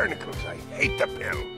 I hate the pill.